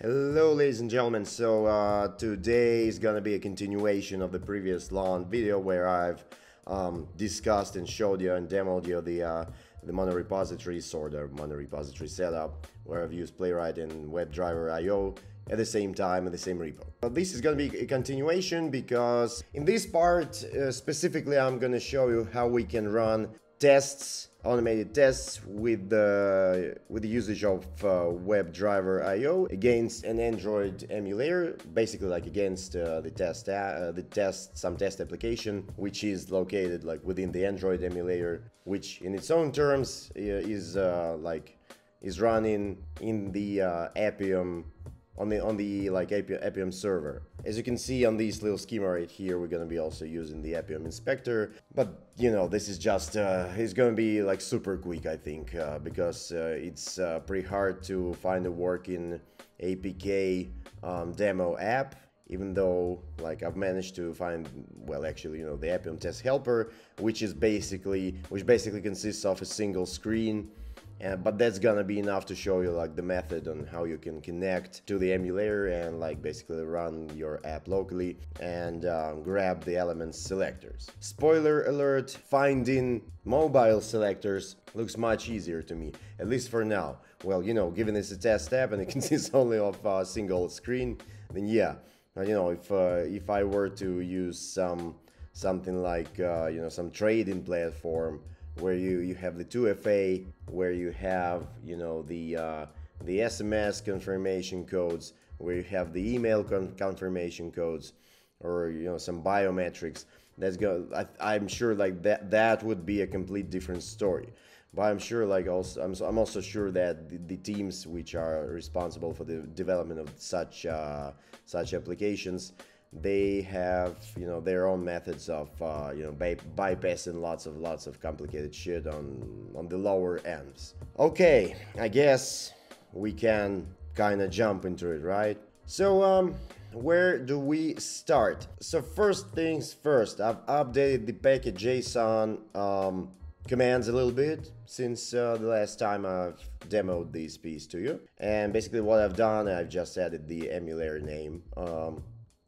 Hello ladies and gentlemen, so uh, today is gonna be a continuation of the previous long video where I've um, discussed and showed you and demoed you the uh, the mono repository sort of mono repository setup where I've used Playwright and WebDriver IO at the same time in the same repo. But this is gonna be a continuation because in this part uh, specifically I'm gonna show you how we can run tests, automated tests with the with the usage of uh, WebDriver IO against an Android emulator, basically like against uh, the test uh, the test some test application which is located like within the Android emulator, which in its own terms uh, is uh, like is running in the uh, Appium on the on the like Appium server. As you can see on this little schema right here, we're gonna be also using the Appium inspector. But you know, this is just uh, it's gonna be like super quick, I think, uh, because uh, it's uh, pretty hard to find a working APK um, demo app. Even though, like, I've managed to find, well, actually, you know, the Appium test helper, which is basically, which basically consists of a single screen but that's gonna be enough to show you like the method on how you can connect to the emulator and like basically run your app locally and um, grab the elements selectors. Spoiler alert, finding mobile selectors looks much easier to me, at least for now. Well, you know, given it's a test app and it consists only of a single screen, then yeah, you know, if uh, if I were to use some something like uh, you know some trading platform where you you have the 2FA, where you have you know the uh, the SMS confirmation codes, where you have the email con confirmation codes, or you know some biometrics. That's go. I, I'm sure like that that would be a complete different story. But I'm sure like also I'm, I'm also sure that the, the teams which are responsible for the development of such uh, such applications they have you know their own methods of uh, you know by bypassing lots of lots of complicated shit on on the lower ends. Okay i guess we can kind of jump into it right? So um where do we start? So first things first i've updated the package json um, commands a little bit since uh, the last time I've demoed this piece to you. And basically what I've done, I've just added the emulator name um,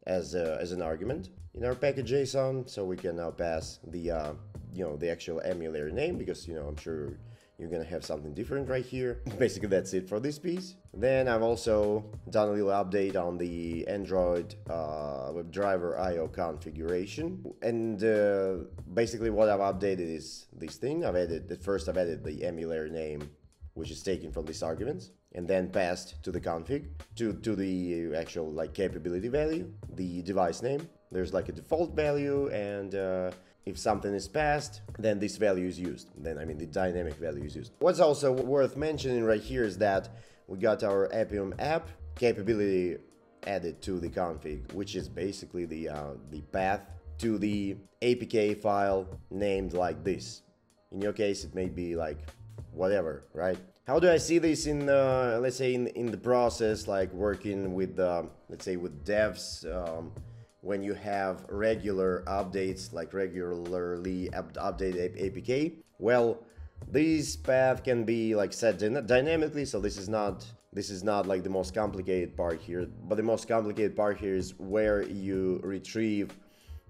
as, a, as an argument in our package JSON. So we can now pass the, uh, you know, the actual emulator name because, you know, I'm sure you're gonna have something different right here. Basically, that's it for this piece. Then I've also done a little update on the Android uh, WebDriver IO configuration. And uh, basically what I've updated is this thing. I've added, at first I've added the emulator name, which is taken from these arguments and then passed to the config to to the actual like capability value the device name. There's like a default value and uh, if something is passed then this value is used. Then i mean the dynamic value is used. What's also worth mentioning right here is that we got our appium app capability added to the config which is basically the uh, the path to the apk file named like this. In your case it may be like whatever right how do I see this in, uh, let's say, in, in the process, like working with, uh, let's say, with devs, um, when you have regular updates, like regularly up updated APK? Well, this path can be like set dynamically, so this is not this is not like the most complicated part here, but the most complicated part here is where you retrieve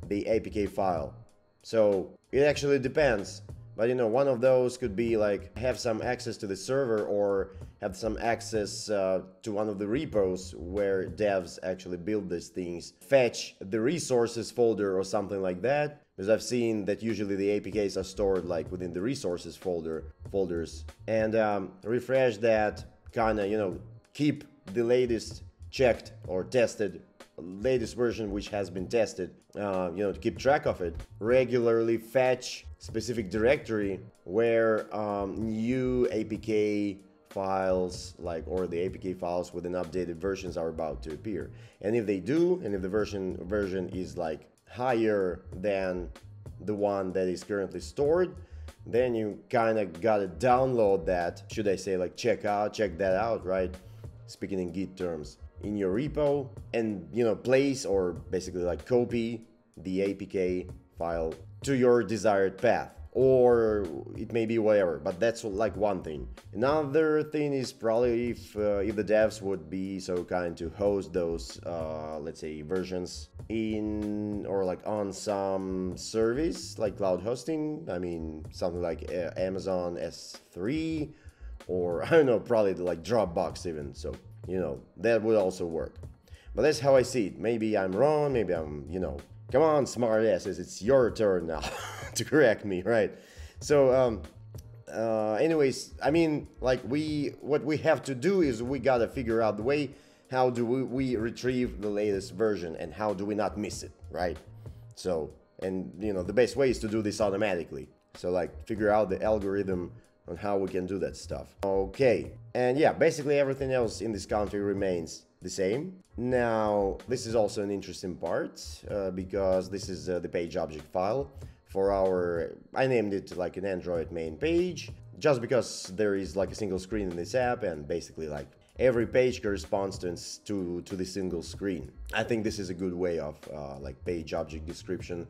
the APK file. So it actually depends but you know, one of those could be like have some access to the server or have some access uh, to one of the repos where devs actually build these things. Fetch the resources folder or something like that. Because I've seen that usually the APKs are stored like within the resources folder folders. And um, refresh that, kind of, you know, keep the latest checked or tested latest version which has been tested, uh, you know, to keep track of it. Regularly fetch specific directory where um, new APK files like or the APK files with an updated versions are about to appear. And if they do, and if the version version is like higher than the one that is currently stored, then you kind of gotta download that. Should I say like check out, check that out, right? Speaking in Git terms in your repo and you know place or basically like copy the APK file to your desired path. or it may be whatever but that's like one thing another thing is probably if uh, if the devs would be so kind to host those uh, let's say versions in or like on some service like cloud hosting i mean something like uh, amazon s3 or i don't know probably like dropbox even so you know that would also work but that's how i see it maybe i'm wrong maybe i'm you know come on smart asses it's your turn now to correct me, right? So, um, uh, anyways, I mean, like we, what we have to do is we gotta figure out the way. How do we, we retrieve the latest version, and how do we not miss it, right? So, and you know, the best way is to do this automatically. So, like, figure out the algorithm on how we can do that stuff. Okay, and yeah, basically everything else in this country remains the same. Now, this is also an interesting part uh, because this is uh, the page object file for our, I named it like an Android main page, just because there is like a single screen in this app and basically like every page corresponds to, to, to the single screen. I think this is a good way of uh, like page object description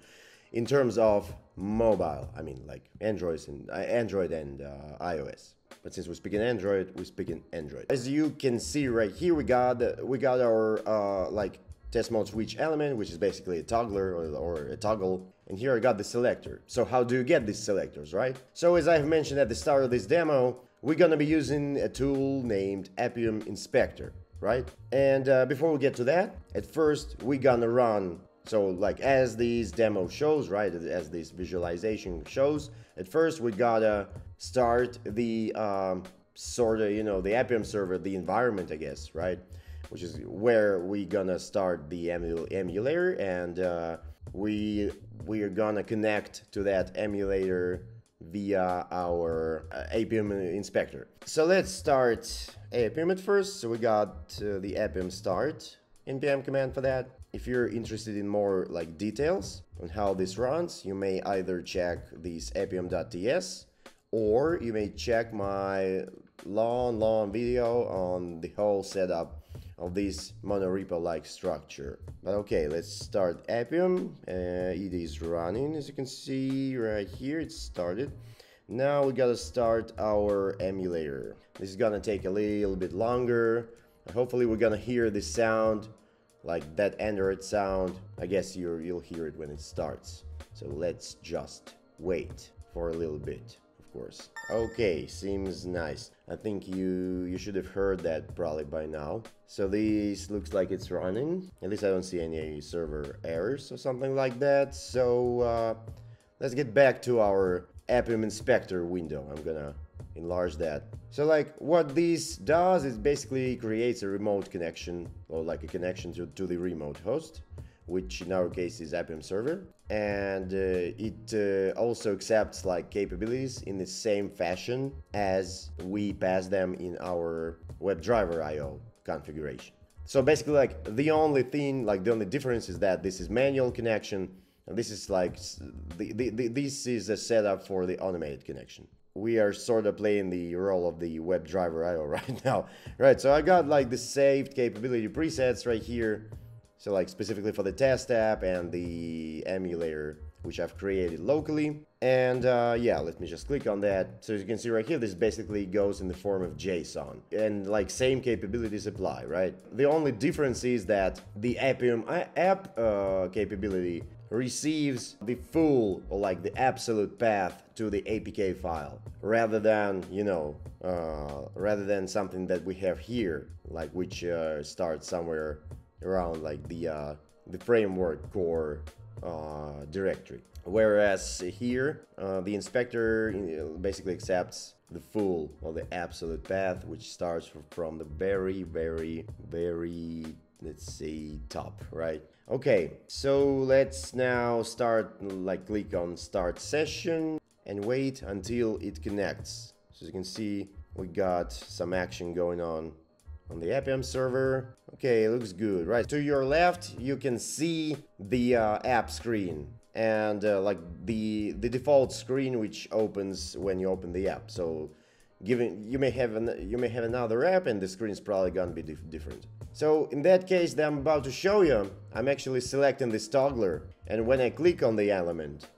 in terms of mobile. I mean like Android and, uh, Android and uh, iOS. But since we're speaking Android, we're speaking Android. As you can see right here, we got we got our uh, like test mode switch element, which is basically a toggler or, or a toggle. And here I got the selector. So how do you get these selectors, right? So as I've mentioned at the start of this demo, we're gonna be using a tool named Appium Inspector, right? And uh, before we get to that, at first we're gonna run so like as these demo shows, right, as this visualization shows, at first we gotta start the um, sort of, you know, the Appium server, the environment, I guess, right? which is where we gonna start the emulator and uh, we we are gonna connect to that emulator via our uh, Appium inspector. So let's start Appium at first. So we got uh, the Appium start npm command for that. If you're interested in more like details on how this runs, you may either check this appium.ts or you may check my long, long video on the whole setup of this monorepo-like structure. But okay, let's start Appium. Uh, it is running, as you can see right here, it started. Now we gotta start our emulator. This is gonna take a little bit longer. Hopefully we're gonna hear the sound, like that Android sound. I guess you you'll hear it when it starts. So let's just wait for a little bit of course. Okay, seems nice. I think you you should have heard that probably by now. So this looks like it's running. At least I don't see any server errors or something like that. So uh, let's get back to our Appium Inspector window. I'm gonna enlarge that. So like what this does is basically creates a remote connection or like a connection to, to the remote host which in our case is Appium server and uh, it uh, also accepts like capabilities in the same fashion as we pass them in our WebDriver IO configuration. So basically like the only thing like the only difference is that this is manual connection and this is like the, the, the, this is a setup for the automated connection we are sort of playing the role of the WebDriver IO right now. Right, so I got like the saved capability presets right here so like specifically for the test app and the emulator, which I've created locally. And uh, yeah, let me just click on that. So as you can see right here, this basically goes in the form of JSON. And like same capabilities apply, right? The only difference is that the Appium app uh, capability receives the full or like the absolute path to the APK file rather than you know uh, rather than something that we have here like which uh, starts somewhere around like the uh, the framework core uh, directory. Whereas here, uh, the inspector basically accepts the full or the absolute path, which starts from the very, very, very, let's say, top, right? Okay, so let's now start, like click on start session and wait until it connects. So as you can see, we got some action going on on the Appium server. Okay, looks good, right? To your left, you can see the uh, app screen and uh, like the the default screen which opens when you open the app. So, given you may have an, you may have another app and the screen is probably gonna be dif different. So in that case that I'm about to show you, I'm actually selecting this toggler, and when I click on the element,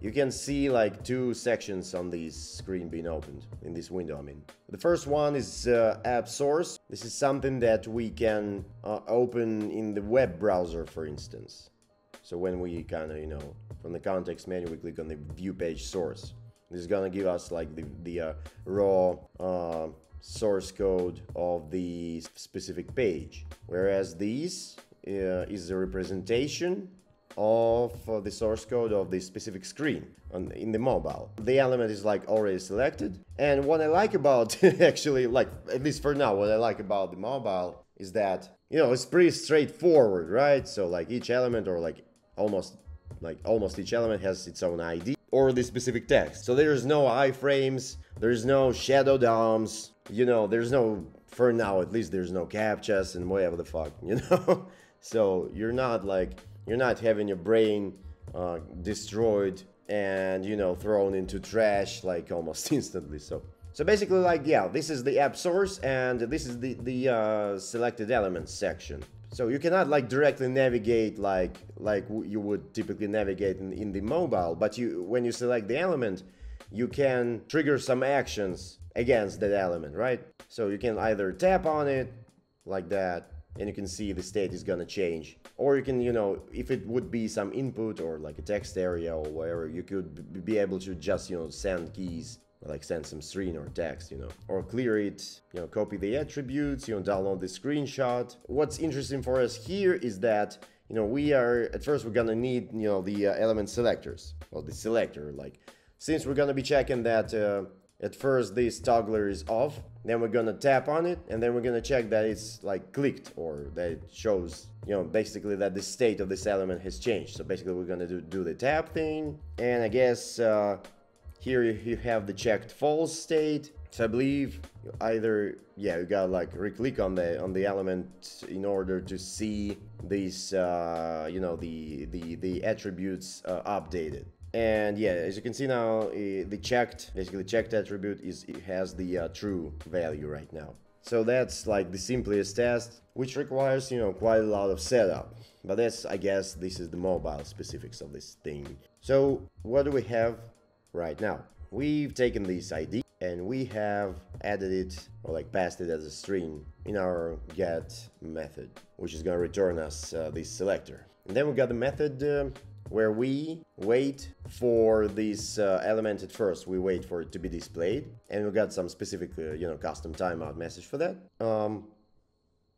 you can see like two sections on this screen being opened in this window I mean. The first one is uh, app source. This is something that we can uh, open in the web browser for instance. So when we kind of you know from the context menu we click on the view page source this is gonna give us like the, the uh, raw uh, source code of the specific page whereas this uh, is a representation of uh, the source code of the specific screen on, in the mobile. The element is like already selected. And what I like about actually, like at least for now, what I like about the mobile is that, you know, it's pretty straightforward, right? So like each element or like almost like almost each element has its own ID or the specific text. So there's no iframes, there's no shadow DOMs, you know, there's no, for now at least, there's no captchas and whatever the fuck, you know? so you're not like you're not having your brain uh, destroyed and you know thrown into trash like almost instantly so so basically like yeah this is the app source and this is the the uh, selected elements section so you cannot like directly navigate like like you would typically navigate in, in the mobile but you when you select the element you can trigger some actions against that element right? So you can either tap on it like that and you can see the state is gonna change. Or you can you know if it would be some input or like a text area or whatever you could be able to just you know send keys like send some screen or text you know or clear it you know copy the attributes you know download the screenshot. What's interesting for us here is that you know we are at first we're gonna need you know the uh, element selectors. Well the selector like since we're gonna be checking that uh, at first this toggler is off then we're gonna tap on it and then we're gonna check that it's like clicked or that it shows you know basically that the state of this element has changed. So basically we're gonna do, do the tap thing and I guess uh, here you have the checked false state so I believe either yeah you gotta like re-click on the on the element in order to see these uh, you know the the the attributes uh, updated. And yeah as you can see now the checked basically checked attribute is it has the uh, true value right now. So that's like the simplest test which requires you know quite a lot of setup. But that's i guess this is the mobile specifics of this thing. So what do we have right now we've taken this id and we have added it or like passed it as a string in our get method which is going to return us uh, this selector and then we got the method uh, where we wait for this uh, element at first. We wait for it to be displayed, and we got some specific, uh, you know, custom timeout message for that. Um,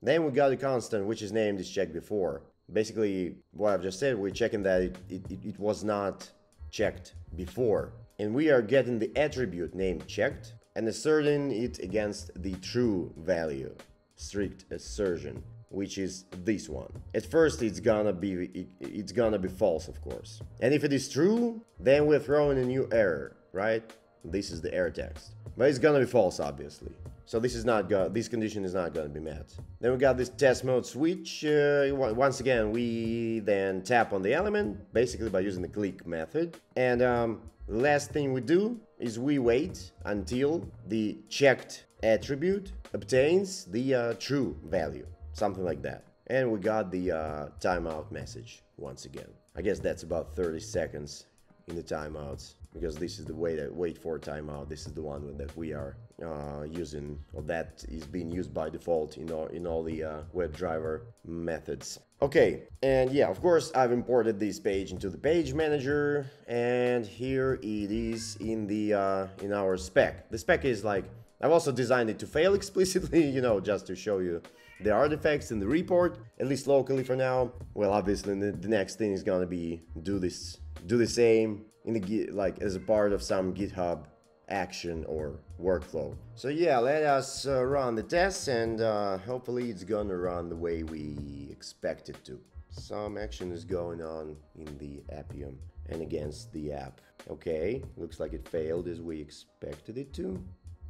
then we got a constant which is named is checked before. Basically, what I've just said, we're checking that it, it, it was not checked before. And we are getting the attribute name checked and asserting it against the true value, strict assertion which is this one. At first it's gonna be it, it's gonna be false of course. And if it is true, then we're throwing a new error, right? This is the error text. But it's gonna be false obviously. So this is not gonna, this condition is not gonna be met. Then we got this test mode switch. Uh, once again, we then tap on the element, basically by using the click method. And um, last thing we do is we wait until the checked attribute obtains the uh, true value something like that. And we got the uh, timeout message once again. I guess that's about 30 seconds in the timeouts because this is the way that wait for timeout. This is the one that we are uh, using or that is being used by default in all, in all the uh, WebDriver methods. Okay, and yeah, of course, I've imported this page into the page manager, and here it is in the uh, in our spec. The spec is like I've also designed it to fail explicitly, you know, just to show you the artifacts in the report, at least locally for now. Well, obviously the, the next thing is gonna be do this, do the same in the like as a part of some GitHub action or workflow. So yeah, let us uh, run the test and uh, hopefully it's gonna run the way we expect it to. Some action is going on in the Appium and against the app. Okay, looks like it failed as we expected it to.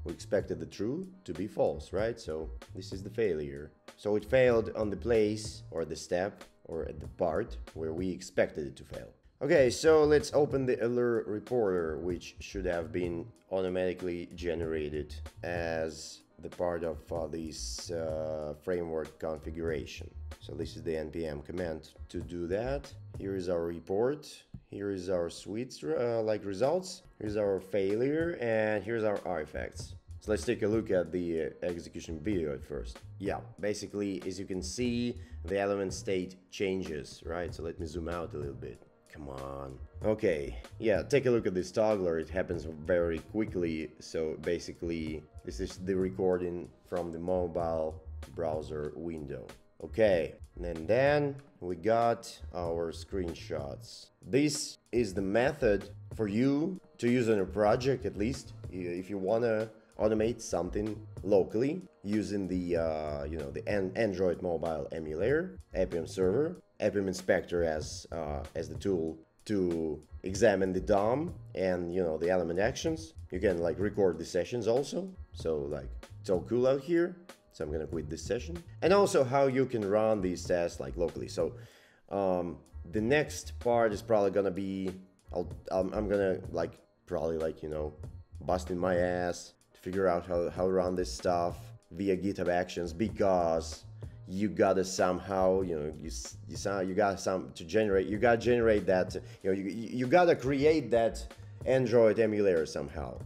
We expected the true to be false, right? So this is the failure. So it failed on the place or the step or at the part where we expected it to fail. Okay, so let's open the Allure reporter, which should have been automatically generated as the part of uh, this uh, framework configuration. So this is the npm command to do that. Here is our report. here is our suites uh, like results, here's our failure, and here's our artifacts. So let's take a look at the uh, execution video at first. Yeah, basically, as you can see, the element state changes, right? So let me zoom out a little bit. Come on. Okay, yeah, take a look at this toggler. It happens very quickly. So basically, this is the recording from the mobile browser window. Okay, and then we got our screenshots. This is the method for you to use on a project, at least, if you wanna automate something locally using the uh, you know the an Android mobile emulator, Appium server, Appium inspector as uh, as the tool to examine the DOM and you know the element actions. You can like record the sessions also. So like it's all cool out here. So I'm gonna quit this session. And also how you can run these tests like locally. So um, the next part is probably gonna be I'll I'm, I'm gonna like probably like you know busting my ass to figure out how, how to run this stuff via GitHub Actions because you gotta somehow, you know, you you, sound, you gotta some to generate, you gotta generate that, you know, you, you gotta create that Android emulator somehow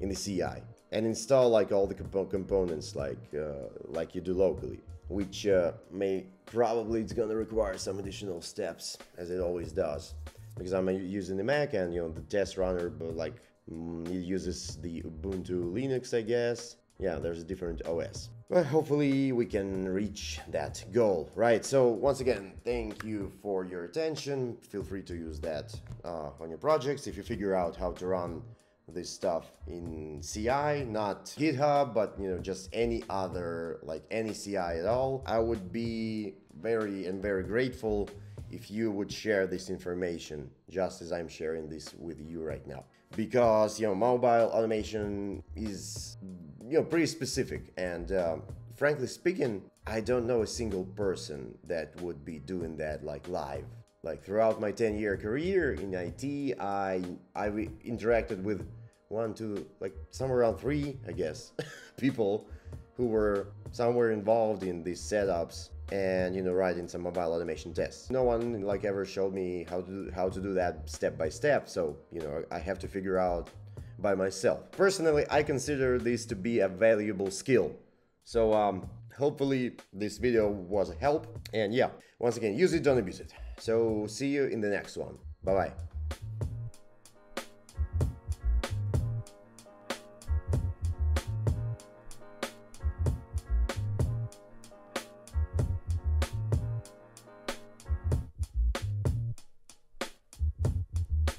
in the CI and install like all the comp components like uh, like you do locally, which uh, may probably it's gonna require some additional steps as it always does because I'm using the Mac and you know the test runner, but like Mm, it uses the Ubuntu Linux, I guess. Yeah, there's a different OS. But hopefully we can reach that goal, right? So once again, thank you for your attention. Feel free to use that uh, on your projects if you figure out how to run this stuff in CI, not GitHub, but you know, just any other, like any CI at all. I would be very and very grateful if you would share this information just as I'm sharing this with you right now because you know mobile automation is you know pretty specific. And uh, frankly speaking I don't know a single person that would be doing that like live. Like throughout my 10 year career in IT I I interacted with one two like somewhere around three I guess people who were somewhere involved in these setups and you know writing some mobile automation tests. No one like ever showed me how to how to do that step by step, so you know I have to figure out by myself. Personally, I consider this to be a valuable skill. So um, hopefully this video was a help. And yeah, once again, use it, don't abuse it. So see you in the next one. Bye bye.